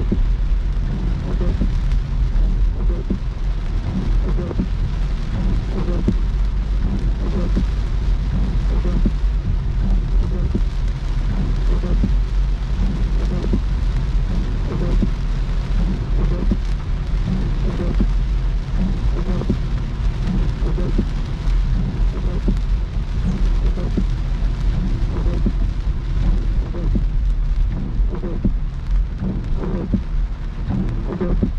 you. Спасибо.